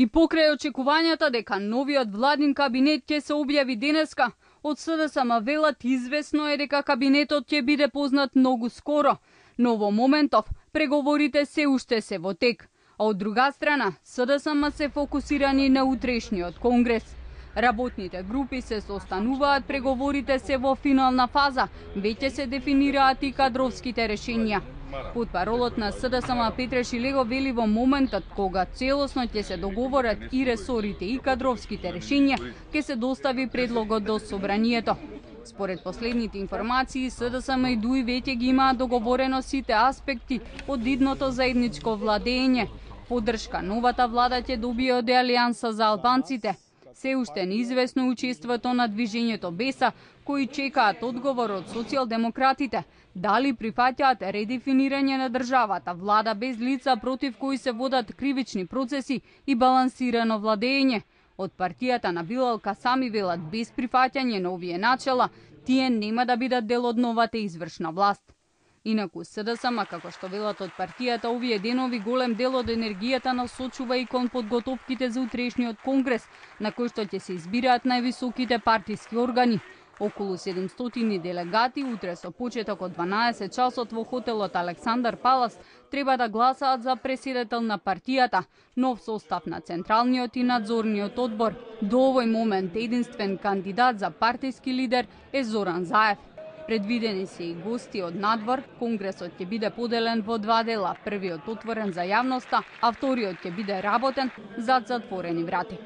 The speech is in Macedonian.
И покрај очекувањата дека новиот владин кабинет ќе се објави денеска, од СДСМ велат известно е дека кабинетот ќе биде познат многу скоро, но во моментов преговорите се уште се во тек. А од друга страна, СДСМ се фокусирани на утрешниот конгрес. Работните групи се состануваат, преговорите се во финална фаза, веќе се дефинираат и кадровските решенија паролот на СДСМ Петреш Илего вели во моментот кога целосно ќе се договорат и ресорите и кадровските решенија ќе се достави предлогот до собранието. Според последните информации, СДСМ и ДУИ веќе ги имаат договорено сите аспекти од идното заедничко владење. Подршка новата влада ќе добие од Алијанса за албанците. Се уште неизвестно учеството на движењето Беса, кои чекаат одговор од социјалдемократите, дали прифаќаат редефинирање на државата, влада без лица против кои се водат кривични процеси и балансирано владење. Од партијата на Билалка сами велат без прифаќање на овие начела, тие нема да бидат дел од новата извршна власт. Инаку СДСМ, како што велат од партијата, овие денови голем дел од енергијата насочува и кон подготовките за утрешниот конгрес, на кој што ќе се избираат највисоките партиски органи. Околу 700 делегати утре со почеток од 12 часот во хотелот Александар Палас треба да гласаат за преседател на партијата, нов состав на Централниот и надзорниот одбор. До овој момент единствен кандидат за партиски лидер е Зоран Заев. Предвидени се и гости од надвор. Конгресот ќе биде поделен во два дела. Првиот отворен за јавноста, а вториот ќе биде работен зад затворени врати.